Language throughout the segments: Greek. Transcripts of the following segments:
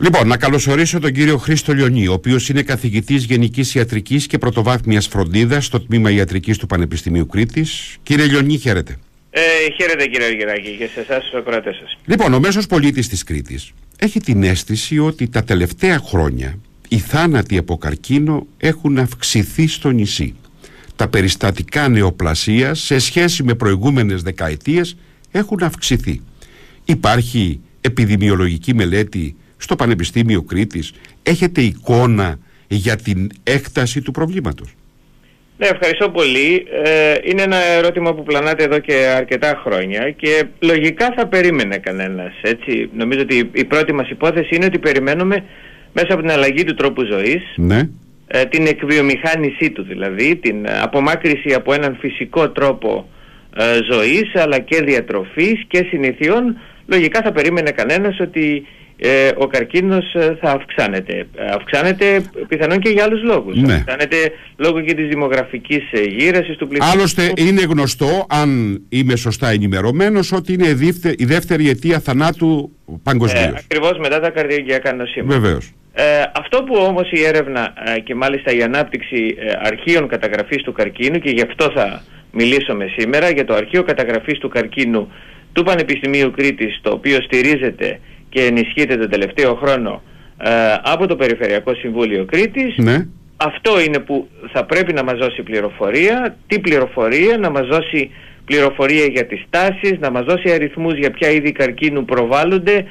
Λοιπόν, να καλωσορίσω τον κύριο Χρήστο Λιονί, ο οποίος είναι καθηγητής Γενικής Ιατρικής και Πρωτοβάθμιας Φροντίδας στο τμήμα Ιατρικής του Πανεπιστημίου Κρήτης. Κύριε Λιονί, χαίρετε. Ε, χαίρετε κύριε Γεράκη και σε εσάς του ακροατές σας. Λοιπόν, ο μέσος πολίτης της Κρήτης έχει την αίσθηση ότι τα τελευταία χρόνια οι θάνατοι από καρκίνο έχουν αυξηθεί στο νησί. Τα περιστατικά νεοπλασίας σε σχέση με προηγούμενες δεκαετίες έχουν αυξηθεί. Υπάρχει επιδημιολογική μελέτη στο Πανεπιστήμιο Κρήτης. Έχετε εικόνα για την έκταση του προβλήματος; Ναι, ευχαριστώ πολύ. Ε, είναι ένα ερώτημα που πλανάται εδώ και αρκετά χρόνια και λογικά θα περίμενε κανένας. Έτσι. Νομίζω ότι η πρώτη μας υπόθεση είναι ότι περιμένουμε μέσα από την αλλαγή του τρόπου ζωής Ναι. ε, την εκβιομηχάνησή του δηλαδή, την απομάκρυση από έναν φυσικό τρόπο ε, ζωής αλλά και διατροφής και συνηθιών λογικά θα περίμενε κανένας ότι ε, ο καρκίνος ε, θα αυξάνεται. Ε, Αυξάνεται πιθανόν και για άλλους λόγους. Ναι. Αυξάνεται λόγω και της δημογραφικής ε, γύρασης του πληθυσμού. Άλλωστε είναι γνωστό, αν είμαι σωστά ενημερωμένος, ότι είναι η δεύτερη, η δεύτερη αιτία θανάτου παγκοσμίως. Ε, ακριβώς μετά τα καρδιαγγειακά νοσήματα. Βεβαίως. Ε, αυτό που όμως η έρευνα ε, και μάλιστα η ανάπτυξη ε, αρχείων καταγραφής του καρκίνου και γι' αυτό θα μιλήσουμε σήμερα για το αρχείο καταγραφής του καρκίνου του Πανεπιστημίου Κρήτης το οποίο στηρίζεται και ενισχύεται τον τελευταίο χρόνο ε, από το Περιφερειακό Συμβούλιο Κρήτης Ναι. αυτό είναι που θα πρέπει να μας δώσει πληροφορία. Τι πληροφορία, να μας δώσει πληροφορία για τις τάσεις, να μας δώσει αριθμούς για ποια είδη καρκίνου προβάλλονται,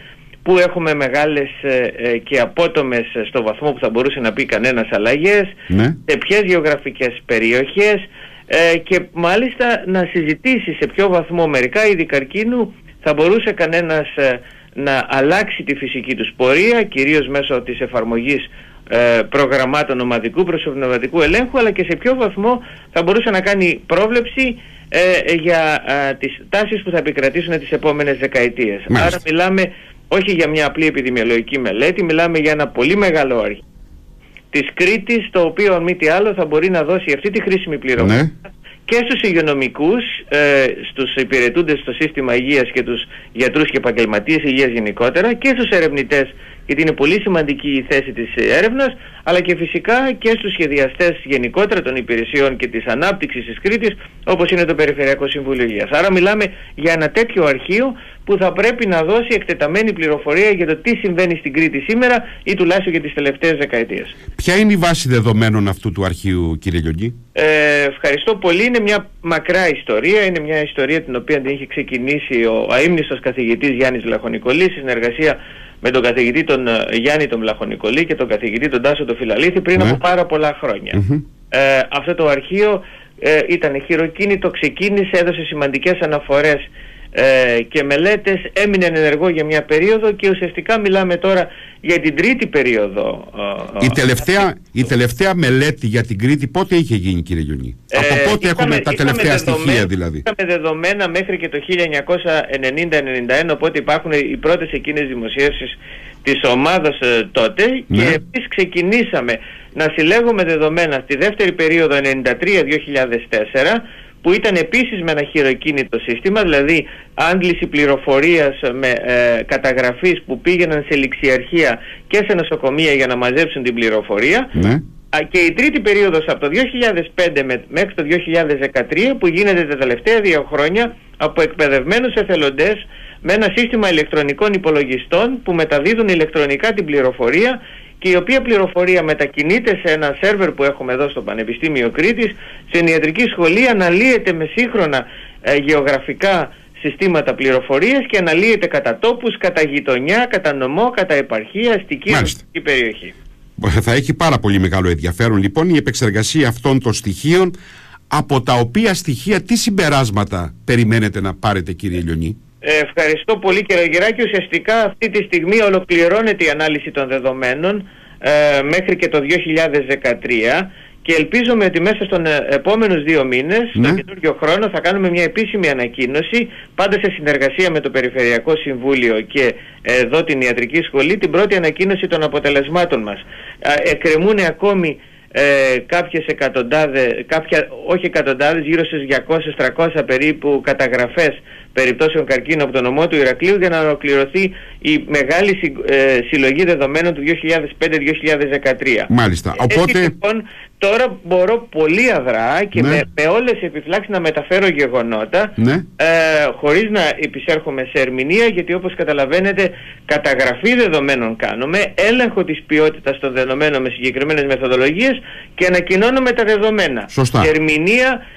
που έχουμε μεγάλες ε, ε, και απότομες ε, στο βαθμό που θα μπορούσε να πει κανένας αλλαγές, Ναι. σε ποιες γεωγραφικές περιοχές ε, και μάλιστα να συζητήσει σε ποιο βαθμό μερικά είδη καρκίνου θα μπορούσε κανένας ε, να αλλάξει τη φυσική τους πορεία, κυρίως μέσω της εφαρμογής ε, προγραμμάτων ομαδικού προσωπικού ελέγχου, αλλά και σε ποιο βαθμό θα μπορούσε να κάνει πρόβλεψη ε, για ε, τις τάσεις που θα επικρατήσουν τις επόμενες δεκαετίες. Μάλιστα. Άρα μιλάμε όχι για μια απλή επιδημιολογική μελέτη, μιλάμε για ένα πολύ μεγάλο αρχή της Κρήτης, το οποίο αν μη τι άλλο θα μπορεί να δώσει αυτή τη χρήσιμη πληροφορία Ναι. Και στους υγειονομικούς, ε, στους υπηρετούντες στο σύστημα υγείας και τους γιατρούς και επαγγελματίες υγείας γενικότερα και στους ερευνητές γιατί είναι πολύ σημαντική η θέση της έρευνας αλλά και φυσικά και στους σχεδιαστές γενικότερα των υπηρεσιών και της ανάπτυξης της Κρήτης όπως είναι το Περιφερειακό Συμβούλιο Υγείας. Άρα μιλάμε για ένα τέτοιο αρχείο που θα πρέπει να δώσει εκτεταμένη πληροφορία για το τι συμβαίνει στην Κρήτη σήμερα ή τουλάχιστον για τις τελευταίες δεκαετίες. Ποια είναι η βάση δεδομένων αυτού του αρχείου, κύριε Λιονί. Ε, ευχαριστώ πολύ. Είναι μια μακρά ιστορία. Είναι μια ιστορία την οποία την είχε ξεκινήσει ο αείμνηστος καθηγητής Γιάννης Βλαχονικολής στη συνεργασία με τον καθηγητή τον ε, Γιάννη τον Βλαχονικολή και τον καθηγητή τον Τάσο τον Φιλαλήθη πριν Ναι. από πάρα πολλά χρόνια. Μμμ. Ε, αυτό το αρχείο ε, ήταν χειροκίνητο, ξεκίνησε, έδωσε σημαντικές αναφορές ε, και μελέτες, έμεινε ενεργό για μια περίοδο και ουσιαστικά μιλάμε τώρα για την τρίτη περίοδο. ε, Η ε, τελευταία, η τελευταία μελέτη για την Κρήτη πότε είχε γίνει, κύριε Λιονί. Ε, Από πότε είχαμε- έχουμε τα είχαμε τελευταία δεδομένα- στοιχεία, δηλαδή; Είχαμε δεδομένα μέχρι και το 1990-91, οπότε υπάρχουν οι πρώτες εκείνες δημοσίευσεις της ομάδας ε, τότε Ναι. και εμείς ξεκινήσαμε να συλλέγουμε δεδομένα στη δεύτερη περίοδο 93-2004 που ήταν επίσης με ένα χειροκίνητο σύστημα, δηλαδή άντληση πληροφορίας με ε, καταγραφής που πήγαιναν σε ληξιαρχεία και σε νοσοκομεία για να μαζέψουν την πληροφορία Ναι. Α, και η τρίτη περίοδος από το 2005 με- μέχρι το 2013 που γίνεται τα τελευταία δύο χρόνια από εκπαιδευμένους εθελοντές με ένα σύστημα ηλεκτρονικών υπολογιστών που μεταδίδουν ηλεκτρονικά την πληροφορία και η οποία πληροφορία μετακινείται σε ένα σερβερ που έχουμε εδώ στο Πανεπιστήμιο Κρήτης στην ιατρική σχολή αναλύεται με σύγχρονα ε, γεωγραφικά συστήματα πληροφορίας και αναλύεται κατά τόπους, κατά γειτονιά, κατά νομό, κατά επαρχία, αστική, Μάλιστα. αστική περιοχή. Θα έχει πάρα πολύ μεγάλο ενδιαφέρον λοιπόν η επεξεργασία αυτών των στοιχείων από τα οποία στοιχεία τι συμπεράσματα περιμένετε να πάρετε κύριε Λιονί. Ε, ευχαριστώ πολύ κύριε Γεράκη. Ουσιαστικά αυτή τη στιγμή ολοκληρώνεται η ανάλυση των δεδομένων ε, μέχρι και το 2013 και ελπίζουμε ότι μέσα στον ε, επόμενους δύο μήνες, Ναι. τον καινούργιο χρόνο, θα κάνουμε μια επίσημη ανακοίνωση, πάντα σε συνεργασία με το Περιφερειακό Συμβούλιο και ε, εδώ την Ιατρική Σχολή, την πρώτη ανακοίνωση των αποτελεσμάτων μας. Ε, εκκρεμούν ακόμη ε, κάποιες εκατοντάδες, κάποια, όχι εκατοντάδες, γύρω στις 200-300 περίπου καταγραφές περιπτώσεων καρκίνου από το νομό του Ηρακλείου για να ολοκληρωθεί η μεγάλη ε, συλλογή δεδομένων του 2005-2013. Μάλιστα. Οπότε... λοιπόν, τώρα μπορώ πολύ αδρά και ναι. με, με όλες τις επιφυλάξεις να μεταφέρω γεγονότα ναι. ε, χωρίς να επισέρχομαι σε ερμηνεία γιατί όπως καταλαβαίνετε καταγραφή δεδομένων κάνουμε, έλεγχο της ποιότητας των δεδομένων με συγκεκριμένες μεθοδολογίες και ανακοινώνουμε τα δεδομένα. Σωστά. Η ερμηνεία ε,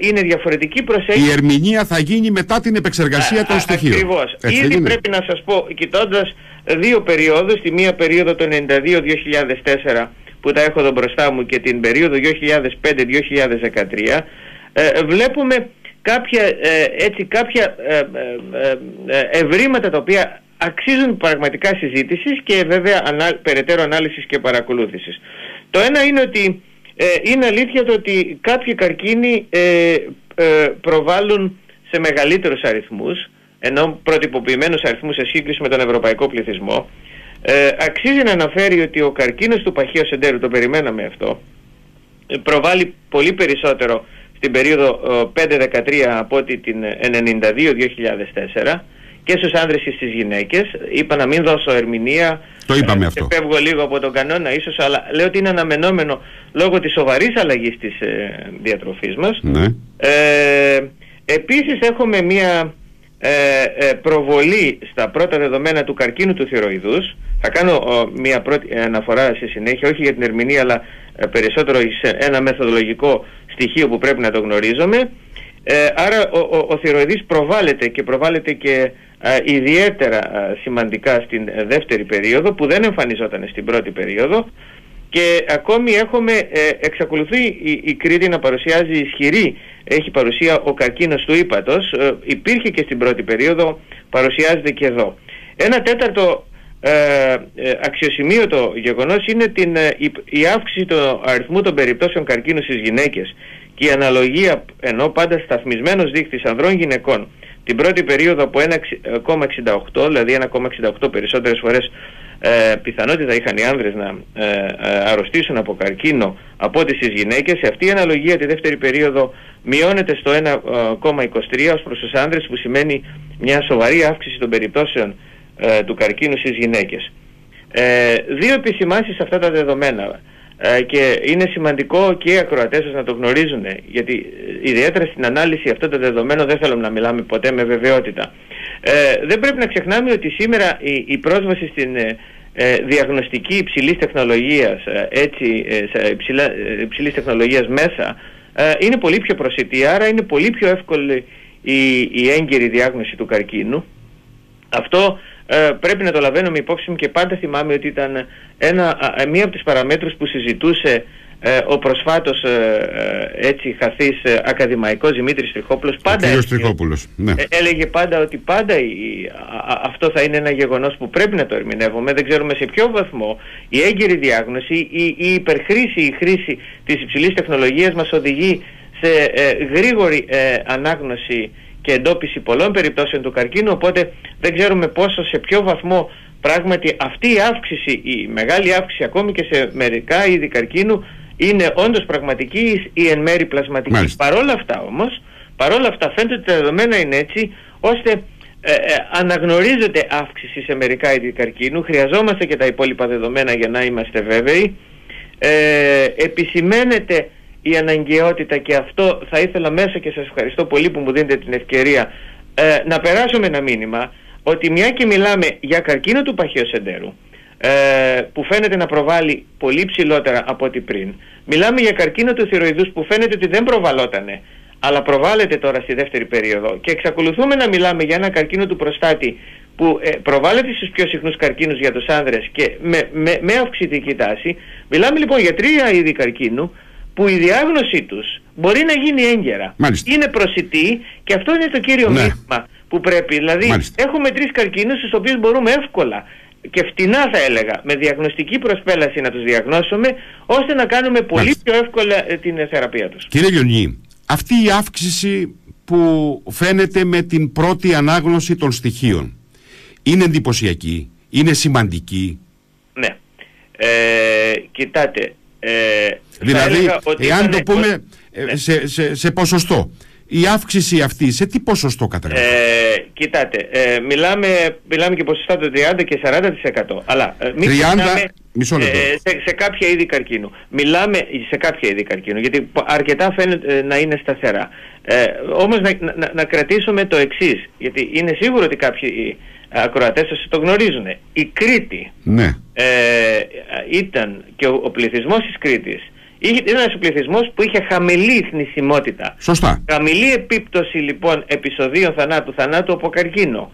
είναι διαφορετική προσέγγιση. Η ερμηνεία θα γίνει μετά την επεξεργασία των στοιχείων. Ακριβώς. Ήδη πρέπει να σας πω, κοιτώντας δύο περιόδους, τη μία περίοδο το 92-2004 που τα έχω εδώ μπροστά μου και την περίοδο 2005-2013 ε, βλέπουμε κάποια, ε, έτσι, κάποια ε, ευρήματα τα οποία αξίζουν πραγματικά συζήτησης και βέβαια ανά, περαιτέρω ανάλυσης και παρακολούθησης. Το ένα είναι ότι είναι αλήθεια το ότι κάποιοι καρκίνοι προβάλλουν σε μεγαλύτερους αριθμούς ενώ προτυπωποιημένους αριθμούς σε σύγκριση με τον ευρωπαϊκό πληθυσμό. Ε, αξίζει να αναφέρει ότι ο καρκίνος του παχαίου σεντέρου, το περιμέναμε αυτό, ε, προβάλλει πολύ περισσότερο στην περίοδο 5-13 από ότι την 92-2004 και στους άνδρες και στις γυναίκες. Είπα να μην δώσω ερμηνεία. Το είπαμε ε, αυτό. Φεύγω λίγο από τον κανόνα ίσως, αλλά λέω ότι είναι αναμενόμενο λόγω της σοβαρής αλλαγής της ε, διατροφής μας. Ναι. Ε, επίσης έχουμε μία ε, ε, προβολή στα πρώτα δεδομένα του καρκίνου του θηροειδούς θα κάνω μια πρώτη αναφορά στη συνέχεια όχι για την ερμηνεία αλλά ε, περισσότερο σε ένα μεθοδολογικό στοιχείο που πρέπει να το γνωρίζουμε άρα ο, ο, ο θηροειδής προβάλλεται και προβάλλεται και ιδιαίτερα σημαντικά στην δεύτερη περίοδο που δεν εμφανιζόταν στην πρώτη περίοδο. Και ακόμη έχουμε, εξακολουθεί η, η Κρήτη να παρουσιάζει ισχυρή. Έχει παρουσία ο καρκίνος του ύπατος, ε, υπήρχε και στην πρώτη περίοδο, παρουσιάζεται και εδώ. Ένα τέταρτο ε, ε αξιοσημείωτο γεγονός είναι την, ε, η, αύξηση του αριθμού των περιπτώσεων καρκίνου στις γυναίκες. Και η αναλογία ενώ πάντα σταθμισμένος δείχτης ανδρών γυναικών την πρώτη περίοδο από 1,68 δηλαδή 1,68 περισσότερες φορές ε, πιθανότητα είχαν οι άνδρες να ε, ε, αρρωστήσουν από καρκίνο από ό,τι στις γυναίκες. Αυτή η αναλογία τη δεύτερη περίοδο μειώνεται στο 1,23 ως προς τους άνδρες που σημαίνει μια σοβαρή αύξηση των περιπτώσεων ε, του καρκίνου στις γυναίκες. Ε, δύο επισημάνσεις σε αυτά τα δεδομένα και είναι σημαντικό και οι ακροατές σας να το γνωρίζουν γιατί ιδιαίτερα στην ανάλυση αυτών των δεδομένων δεν θέλουμε να μιλάμε ποτέ με βεβαιότητα. Ε, δεν πρέπει να ξεχνάμε ότι σήμερα η, η πρόσβαση στην ε, ε διαγνωστική υψηλής τεχνολογίας, ε, έτσι, σε υψηλά, υψηλής τεχνολογίας μέσα, είναι πολύ πιο προσιτή, άρα είναι πολύ πιο εύκολη η, η έγκαιρη διάγνωση του καρκίνου. Αυτό πρέπει να το λαβαίνουμε υπόψη μου και πάντα θυμάμαι ότι ήταν ένα, μία από τις παραμέτρους που συζητούσε ε, ο προσφάτως ε, ε, έτσι χαθής ε, ακαδημαϊκός Δημήτρης Τριχόπουλος πάντα ναι. έλεγε πάντα ότι πάντα αυτό θα είναι ένα γεγονός που πρέπει να το ερμηνεύουμε δεν ξέρουμε σε ποιο βαθμό η έγκυρη διάγνωση η, η υπερχρήση η χρήση της υψηλής τεχνολογίας μας οδηγεί σε γρήγορη ανάγνωση και εντόπιση πολλών περιπτώσεων του καρκίνου οπότε δεν ξέρουμε πόσο σε ποιο βαθμό πράγματι αυτή η αύξηση, η μεγάλη αύξηση ακόμη και σε μερικά είδη καρκίνου είναι όντως πραγματική ή εν μέρη πλασματική. Μάλιστα. Παρόλα αυτά όμως, παρόλα αυτά φαίνεται ότι τα δεδομένα είναι έτσι ώστε ε, ε, αναγνωρίζεται αύξηση σε μερικά είδη καρκίνου, χρειαζόμαστε και τα υπόλοιπα δεδομένα για να είμαστε βέβαιοι. Ε, επισημαίνεται η αναγκαιότητα και αυτό θα ήθελα μέσα και σας ευχαριστώ πολύ που μου δίνετε την ευκαιρία ε, να περάσουμε ένα μήνυμα ότι μια και μιλάμε για καρκίνο του παχαίου σεντέρου ε, που φαίνεται να προβάλλει πολύ ψηλότερα από ό,τι πριν. Μιλάμε για καρκίνο του θηροειδούς που φαίνεται ότι δεν προβαλότανε, αλλά προβάλλεται τώρα στη δεύτερη περίοδο. Και εξακολουθούμε να μιλάμε για ένα καρκίνο του προστάτη που ε, προβάλλεται στους πιο συχνούς καρκίνους για τους άνδρες και με, με, με αυξητική τάση. Μιλάμε λοιπόν για τρία είδη καρκίνου που η διάγνωσή τους μπορεί να γίνει έγκαιρα. Είναι προσιτή και αυτό είναι το κύριο ναι. μήνυμα που πρέπει. Δηλαδή έχουμε τρεις καρκίνους στους οποίους μπορούμε εύκολα και φτηνά θα έλεγα, με διαγνωστική προσπέλαση να τους διαγνώσουμε, ώστε να κάνουμε πολύ πιο εύκολα ε, την θεραπεία τους. Κύριε Λιονί, αυτή η αύξηση που φαίνεται με την πρώτη ανάγνωση των στοιχείων, είναι εντυπωσιακή, είναι σημαντική; Ναι. Ε, κοιτάτε, ε, δηλαδή, εάν το πούμε ε, ναι. σε, σε, σε ποσοστό, η αύξηση αυτή σε τι ποσοστό καταλήγει. Ε, κοιτάτε, ε, μιλάμε, μιλάμε και ποσοστά το 30 και 40%. Αλλά ε, 30, μισό λεπτό. Ε, σε, σε κάποια είδη καρκίνου. Μιλάμε σε κάποια είδη καρκίνου, γιατί αρκετά φαίνεται ε, να είναι σταθερά. Ε, όμως να, να, να κρατήσουμε το εξής, γιατί είναι σίγουρο ότι κάποιοι ακροατές σας το γνωρίζουν. Η Κρήτη ναι. ε, ήταν και ο, ο πληθυσμός της Κρήτης ήταν ένας πληθυσμός που είχε χαμηλή θνησιμότητα. Σωστά. Χαμηλή επίπτωση λοιπόν επεισοδίων θανάτου, θανάτου από καρκίνο.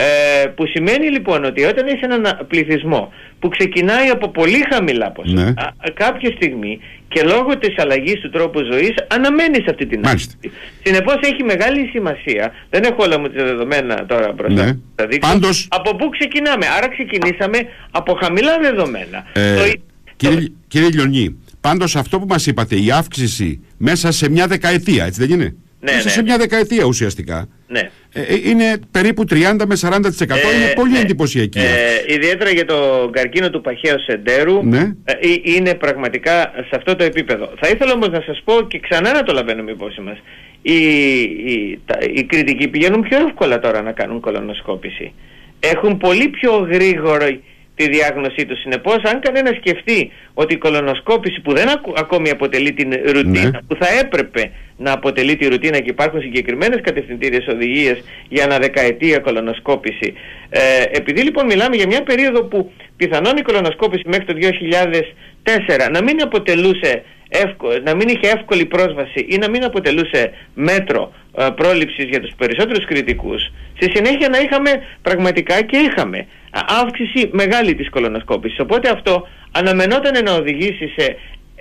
Ε, που σημαίνει λοιπόν ότι όταν έχει έναν πληθυσμό που ξεκινάει από πολύ χαμηλά ποσά, Ναι. α, κάποια στιγμή και λόγω της αλλαγής του τρόπου ζωής αναμένεις σε αυτή την Μάλιστα. άσκηση. Συνεπώς έχει μεγάλη σημασία, δεν έχω όλα μου τα δεδομένα τώρα μπροστά, Ναι. θα δείξω, Πάντως- από πού ξεκινάμε. Άρα ξεκινήσαμε από χαμηλά δεδομένα. Ε, Το- κύριε, κύριε Λιονί, πάντως αυτό που μας είπατε, η αύξηση μέσα σε μια δεκαετία, έτσι δεν είναι; Ναι, μέσα ναι. σε μια δεκαετία ουσιαστικά. ναι. Ε, ε, είναι περίπου 30 με 40%. είναι πολύ ναι. εντυπωσιακή. Ε, ιδιαίτερα για το καρκίνο του παχαίου σεντέρου Ναι. ε, ε, είναι πραγματικά σε αυτό το επίπεδο. Θα ήθελα όμως να σας πω και ξανά να το λαβαίνουμε υπόψη μας. Οι, οι, τα, οι κριτικοί πηγαίνουν πιο εύκολα τώρα να κάνουν κολονοσκόπηση. Έχουν πολύ πιο γρήγορη τη διάγνωσή τους. Συνεπώς, αν κανένας σκεφτεί ότι η κολονοσκόπηση που δεν ακου- ακόμη αποτελεί την ρουτίνα, Ναι. που θα έπρεπε να αποτελεί τη ρουτίνα και υπάρχουν συγκεκριμένες κατευθυντήριες οδηγίες για αναδεκαετία κολονοσκόπηση. Ε, επειδή λοιπόν μιλάμε για μια περίοδο που πιθανόν η κολονοσκόπηση μέχρι το 2004 να μην αποτελούσε εύκο, να μην είχε εύκολη πρόσβαση ή να μην αποτελούσε μέτρο ε, πρόληψης για τους περισσότερους κριτικούς, στη συνέχεια να είχαμε πραγματικά και είχαμε α, αύξηση μεγάλη της κολονοσκόπησης. Οπότε αυτό αναμενόταν να οδηγήσει σε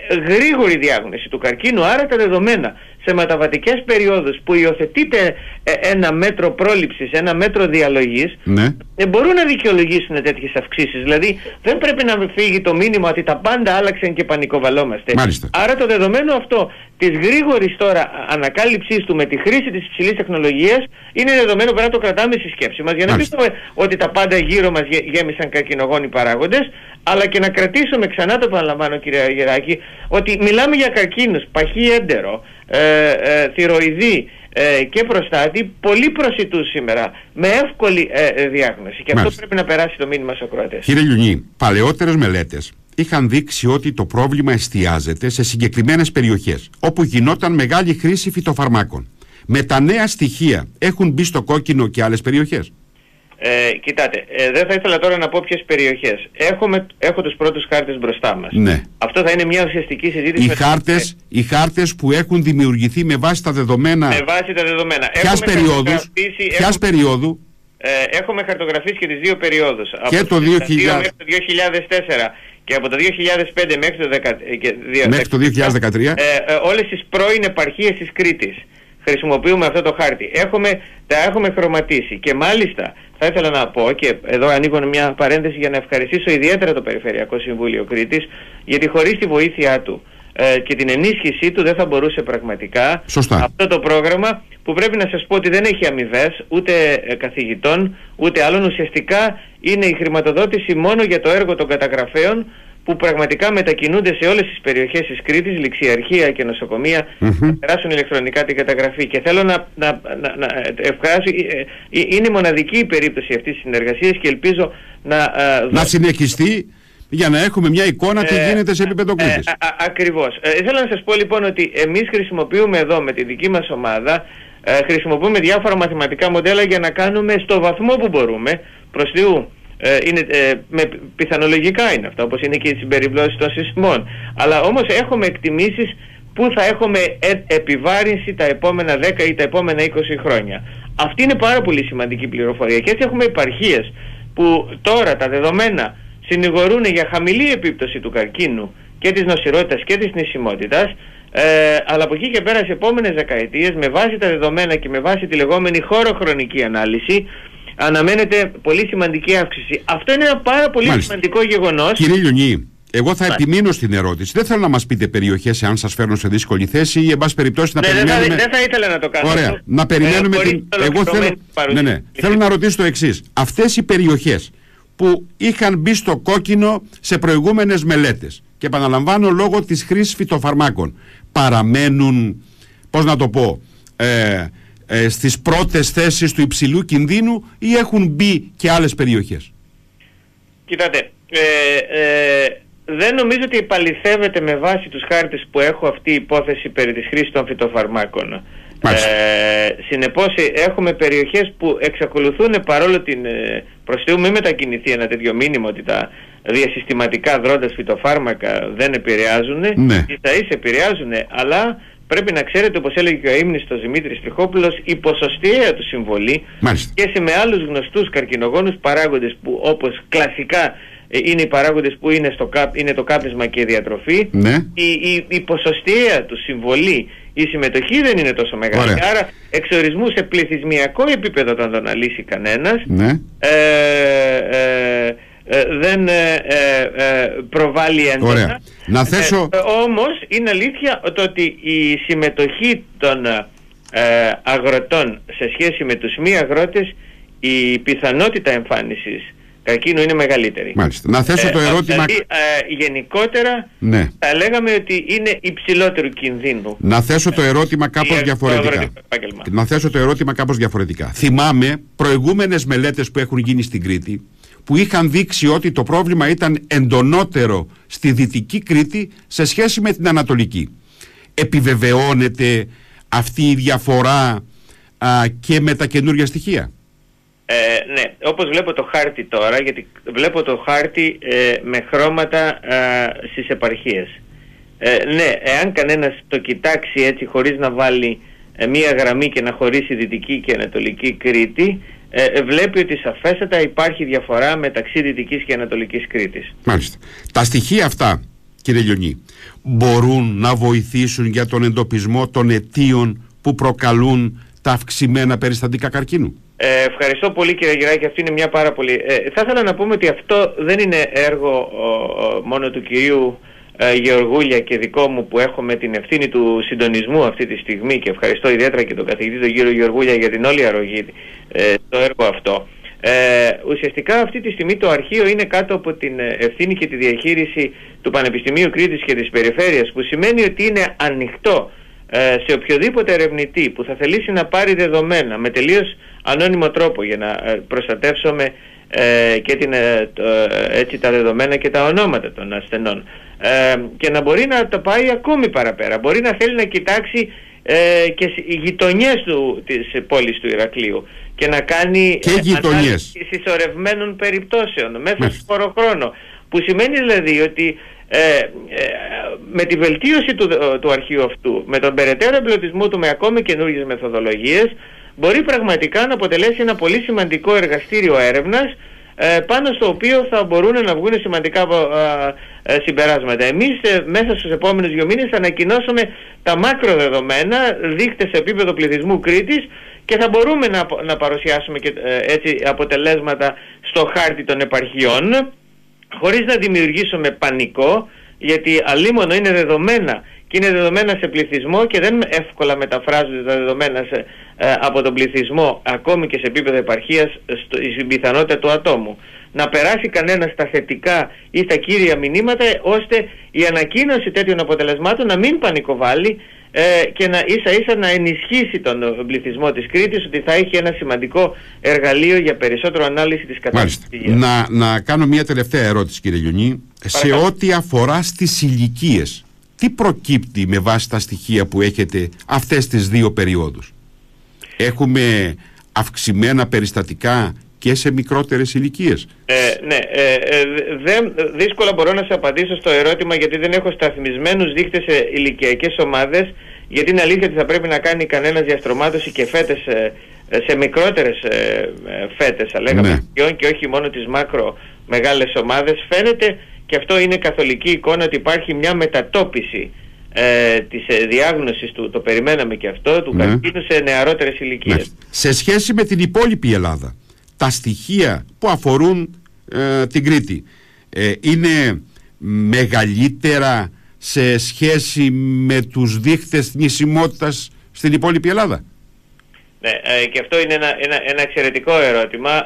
γρήγορη διάγνωση του καρκίνου, άρα τα δεδομένα σε μεταβατικές περιόδους που υιοθετείται ε, ένα μέτρο πρόληψης, ένα μέτρο διαλογής, Ναι. ε, μπορούν να δικαιολογήσουν τέτοιες αυξήσεις. Δηλαδή δεν πρέπει να φύγει το μήνυμα ότι τα πάντα άλλαξαν και πανικοβαλόμαστε. Μάλιστα. Άρα το δεδομένο αυτό της γρήγορης τώρα ανακάλυψής του με τη χρήση της υψηλής τεχνολογίας είναι δεδομένο που πρέπει να το κρατάμε στη σκέψη μας για να μην Μάλιστα. πούμε ότι τα πάντα γύρω μας γε- γέμισαν καρκινογόνοι παράγοντες αλλά και να κρατήσουμε ξανά το επαναλαμβάνω κύριε Γεράκη ότι μιλάμε για καρκίνους, παχύ έντερο, ε, ε, θυροειδή ε, και προστάτη πολύ προσιτούς σήμερα με εύκολη ε, ε, διάγνωση και αυτό Μάλιστα. πρέπει να περάσει το μήνυμα στους ακροατές. Κύριε Λιουνί, παλαιότερες μελέτες είχαν δείξει ότι το πρόβλημα εστιάζεται σε συγκεκριμένες περιοχές όπου γινόταν μεγάλη χρήση φυτοφαρμάκων. Με τα νέα στοιχεία έχουν μπει στο κόκκινο και άλλες περιοχές. Ε, κοιτάτε, ε, δεν θα ήθελα τώρα να πω ποιες περιοχές. Έχουμε, έχω τους πρώτους χάρτες μπροστά μας. Ναι. Αυτό θα είναι μια ουσιαστική συζήτηση. Οι με- χάρτες, οι χάρτες που έχουν δημιουργηθεί με βάση τα δεδομένα με βάση τα δεδομένα. ποιας Έχουμε περιόδους, χαρτογραφήσει- ποιας έχουμε- περίοδου; Ε, έχουμε χαρτογραφήσει και τις δύο περιόδους. Και από το το 2000 μέχρι το 2004 και από το 2005 μέχρι το, 10, ε, και δύο- μέχρι το 2013. ε, ε, όλες τις πρώην επαρχίες της Κρήτης χρησιμοποιούμε αυτό το χάρτη. Έχουμε, τα έχουμε χρωματίσει και μάλιστα θα ήθελα να πω και εδώ ανοίγω μια παρένθεση για να ευχαριστήσω ιδιαίτερα το Περιφερειακό Συμβούλιο Κρήτης γιατί χωρίς τη βοήθειά του ε, και την ενίσχυσή του δεν θα μπορούσε πραγματικά Σωστά. αυτό το πρόγραμμα που πρέπει να σας πω ότι δεν έχει αμοιβές ούτε ε, καθηγητών ούτε άλλων ουσιαστικά είναι η χρηματοδότηση μόνο για το έργο των καταγραφέων που πραγματικά μετακινούνται σε όλες τις περιοχές της Κρήτης, ληξιαρχία και νοσοκομεία Μμμ. να περάσουν ηλεκτρονικά την καταγραφή και θέλω να, να, να, να ευχαράσω, ε, ε, είναι μοναδική η περίπτωση αυτής της συνεργασίας και ελπίζω να, ε, να δω- συνεχιστεί για να έχουμε μια εικόνα τι ε, γίνεται σε επίπεδο ε, Κρήτης. α- α- ακριβώς. Ε, ήθελα να σας πω λοιπόν ότι εμείς χρησιμοποιούμε εδώ με τη δική μας ομάδα ε, χρησιμοποιούμε διάφορα μαθηματικά μοντέλα για να κάνουμε στο βαθμό που μπορούμε προς Θεού. Ε, είναι, ε, με, πιθανολογικά είναι αυτά όπως είναι και οι συμπεριπλώσεις των σεισμών. Αλλά όμως έχουμε εκτιμήσεις που θα έχουμε ε- επιβάρυνση τα επόμενα 10 ή τα επόμενα 20 χρόνια. Αυτή είναι πάρα πολύ σημαντική πληροφορία και έτσι έχουμε επαρχίες που τώρα τα δεδομένα συνηγορούν για χαμηλή επίπτωση του καρκίνου και της νοσηρότητας και της νησιμότητας ε, αλλά από εκεί και πέρα σε επόμενες δεκαετίες με βάση τα δεδομένα και με βάση τη λεγόμενη χώροχρονική ανάλυση αναμένεται πολύ σημαντική αύξηση. Αυτό είναι ένα πάρα πολύ Μάλιστα. σημαντικό γεγονός. Κύριε Λιονί, εγώ θα Ναι. επιμείνω στην ερώτηση. Δεν θέλω να μας πείτε περιοχές εάν σας φέρνουν σε δύσκολη θέση ή εν πάση περιπτώσει να Ναι, δεν, θα, περιμένουμε... δεν θα ήθελα να το κάνω. Ωραία. αυτό. Να περιμένουμε Ε, χωρίς την. Εγώ ολοκληρωμένη θέλω. παρουσία. Ναι, ναι. Θέλω να ρωτήσω το εξής. Αυτές οι περιοχές που είχαν μπει στο κόκκινο σε προηγούμενες μελέτες και επαναλαμβάνω λόγω της χρήσης φυτοφαρμάκων παραμένουν, πώς να το πω, ε, ε, στις πρώτες θέσεις του υψηλού κινδύνου ή έχουν μπει και άλλες περιοχές; Κοιτάτε, ε, ε, δεν νομίζω ότι επαληθεύεται με βάση τους χάρτες που έχω αυτή η υπόθεση περί της χρήσης των φυτοφαρμάκων. Ε, συνεπώς ε, έχουμε περιοχές που εξακολουθούν παρόλο την ε, προσθέου μην μετακινηθεί ένα τέτοιο μήνυμα ότι τα διασυστηματικά δρώντας φυτοφάρμακα δεν επηρεάζουν, ναι. ίσα ίσα επηρεάζουν, αλλά πρέπει να ξέρετε όπως έλεγε και ο ύμνηστος Δημήτρης Τριχόπουλος η ποσοστιαία του συμβολή και με άλλους γνωστούς καρκινογόνους παράγοντες που όπως κλασικά ε, είναι οι παράγοντες που είναι, στο, είναι το κάπνισμα και η διατροφή ναι. η, η, η ποσοστιαία του συμβολή η συμμετοχή δεν είναι τόσο μεγάλη άρα εξορισμού σε πληθυσμιακό επίπεδο όταν το αναλύσει κανένας ναι. ε, ε, ε, δεν ε, ε, προβάλλει έντονα. Ωραία. Να θέσω... όμως είναι αλήθεια το ότι η συμμετοχή των αγροτών σε σχέση με τους μη αγρότες η πιθανότητα εμφάνισης καρκίνου είναι μεγαλύτερη. Μάλιστα. Να θέσω το ερώτημα... Δηλαδή, γενικότερα ναι. θα λέγαμε ότι είναι υψηλότερου κινδύνου. Να θέσω το ερώτημα κάπως διαφορετικά. Να θέσω το ερώτημα κάπως διαφορετικά. Θυμάμαι προηγούμενες μελέτες που έχουν γίνει στην Κρήτη που είχαν δείξει ότι το πρόβλημα ήταν εντονότερο στη Δυτική Κρήτη σε σχέση με την Ανατολική. Επιβεβαιώνεται αυτή η διαφορά και με τα καινούργια στοιχεία; Ε, ναι, όπως βλέπω το χάρτη τώρα, γιατί βλέπω το χάρτη ε, με χρώματα α, στις επαρχίες. Ε, ναι, εάν κανένας το κοιτάξει έτσι χωρίς να βάλει ε, μία γραμμή και να χωρίσει Δυτική και Ανατολική Κρήτη, ε, ε, βλέπει ότι σαφέστατα υπάρχει διαφορά μεταξύ Δυτικής και Ανατολικής Κρήτης. Μάλιστα. Τα στοιχεία αυτά, κύριε Λιονί, μπορούν να βοηθήσουν για τον εντοπισμό των αιτίων που προκαλούν τα αυξημένα περιστατικά καρκίνου; Ε, ευχαριστώ πολύ κύριε Γεράκη, αυτή είναι μια πάρα πολύ... Ε, θα ήθελα να πούμε ότι αυτό δεν είναι έργο μόνο του κυρίου ε, Γεωργούλια και δικό μου που έχω με την ευθύνη του συντονισμού αυτή τη στιγμή και ευχαριστώ ιδιαίτερα και τον καθηγητή τον κύριο Γεωργούλια για την όλη αρρωγή ε, στο έργο αυτό. Ε, ουσιαστικά αυτή τη στιγμή το αρχείο είναι κάτω από την ευθύνη και τη διαχείριση του Πανεπιστημίου Κρήτης και της Περιφέρειας που σημαίνει ότι είναι ανοιχτό ε, σε οποιοδήποτε ερευνητή που θα θελήσει να πάρει δεδομένα με τελείως ανώνυμο τρόπο για να ε, προστατεύσουμε ε, και την, έτσι, τα δεδομένα και τα ονόματα των ασθενών και να μπορεί να το πάει ακόμη παραπέρα. Μπορεί να θέλει να κοιτάξει και οι γειτονιές του, της πόλης του Ηρακλείου και να κάνει και ανάλυση συσσωρευμένων περιπτώσεων μέσα στο χρόνο. Που σημαίνει δηλαδή ότι ε, ε, με τη βελτίωση του, του αρχείου αυτού, με τον περαιτέρω εμπλωτισμό του με ακόμη καινούργιες μεθοδολογίες, μπορεί πραγματικά να αποτελέσει ένα πολύ σημαντικό εργαστήριο έρευνας ε, πάνω στο οποίο θα μπορούν να βγουν σημαντικά ε, συμπεράσματα. Εμείς μέσα στους επόμενους δύο μήνες θα ανακοινώσουμε τα μακροδεδομένα, δείκτες σε επίπεδο πληθυσμού Κρήτης και θα μπορούμε να, να παρουσιάσουμε και, έτσι αποτελέσματα στο χάρτη των επαρχιών χωρίς να δημιουργήσουμε πανικό γιατί αλίμονο είναι δεδομένα και είναι δεδομένα σε πληθυσμό και δεν εύκολα μεταφράζονται τα δεδομένα σε, ε, από τον πληθυσμό ακόμη και σε επίπεδο επαρχίας στην πιθανότητα του ατόμου. Να περάσει κανένας στα θετικά ή στα κύρια μηνύματα ώστε η ανακοίνωση τέτοιων αποτελεσμάτων να μην πανικοβάλλει ε, και να ίσα ίσα να ενισχύσει τον πληθυσμό της Κρήτης ότι θα έχει ένα σημαντικό εργαλείο για περισσότερο ανάλυση της κατάστασης Να, να κάνω μια τελευταία ερώτηση κύριε Λιονί. Σε ό,τι αφορά στις ηλικίες, τι προκύπτει με βάση τα στοιχεία που έχετε αυτές τις δύο περιόδους; Έχουμε αυξημένα περιστατικά και σε μικρότερες ηλικίες; Ε, ναι, ε, ε, δεν, δύσκολα μπορώ να σε απαντήσω στο ερώτημα γιατί δεν έχω σταθμισμένους δείχτες σε ηλικιακές ομάδες γιατί είναι αλήθεια ότι θα πρέπει να κάνει κανένας διαστρωμάτωση και φέτες ε, σε μικρότερες ε, φέτες θα λέγαμε ναι. και όχι μόνο τις μάκρο μεγάλες ομάδες φαίνεται και αυτό είναι καθολική εικόνα ότι υπάρχει μια μετατόπιση ε, της διάγνωσης του, το περιμέναμε και αυτό, του ναι. καρκίνου σε νεαρότερες ηλικίες. Ναι. Σε σχέση με την υπόλοιπη Ελλάδα, τα στοιχεία που αφορούν ε, την Κρήτη ε, είναι μεγαλύτερα σε σχέση με τους δείχτες θνησιμότητας στην υπόλοιπη Ελλάδα; Ναι, ε, και αυτό είναι ένα, ένα, ένα εξαιρετικό ερώτημα.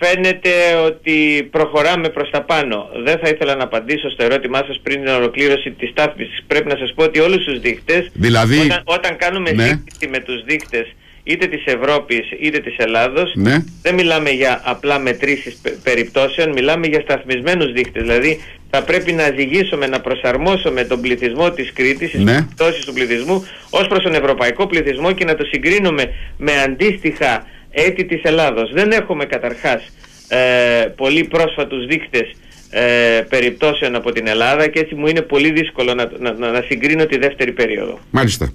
Φαίνεται ότι προχωράμε προς τα πάνω. Δεν θα ήθελα να απαντήσω στο ερώτημά σας πριν την ολοκλήρωση της στάθμισης. Πρέπει να σας πω ότι όλους τους δείχτες, δηλαδή, όταν, όταν κάνουμε ναι. με τους δείχτες είτε της Ευρώπης είτε της Ελλάδος ναι. δεν μιλάμε για απλά μετρήσεις περιπτώσεων, μιλάμε για σταθμισμένους δείχτες. Δηλαδή θα πρέπει να ζυγίσουμε, να προσαρμόσουμε τον πληθυσμό της Κρήτης, τις ναι. του πληθυσμού ως προς τον ευρωπαϊκό πληθυσμό και να το συγκρίνουμε με αντίστοιχα έτη της Ελλάδος. Δεν έχουμε καταρχάς ε, πολύ πρόσφατους δείκτες ε, περιπτώσεων από την Ελλάδα και έτσι μου είναι πολύ δύσκολο να, να, να συγκρίνω τη δεύτερη περίοδο. Μάλιστα.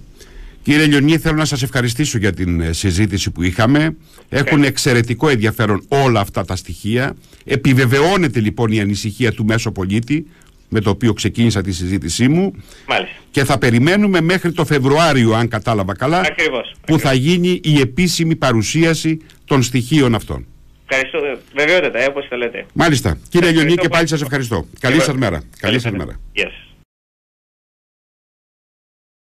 Κύριε Λιονί, θέλω να σας ευχαριστήσω για την ε, συζήτηση που είχαμε. Έχουν εξαιρετικό ενδιαφέρον όλα αυτά τα στοιχεία. Επιβεβαιώνεται λοιπόν η ανησυχία του μέσο πολίτη, με το οποίο ξεκίνησα τη συζήτησή μου. Μάλιστα. Και θα περιμένουμε μέχρι το Φεβρουάριο, αν κατάλαβα καλά, ακριβώς, που θα γίνει η επίσημη παρουσίαση των στοιχείων αυτών. Ευχαριστώ. Βεβαιότατα, ε, όπως το λέτε. Μάλιστα. Κύριε Λιονί, και πάλι σας ευχαριστώ. Καλή σας μέρα. Καλή σας μέρα. Yes.